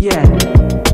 Yeah.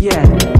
Yeah.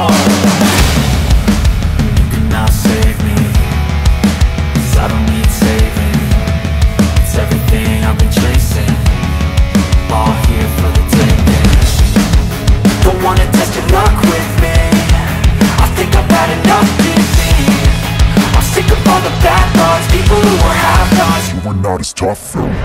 who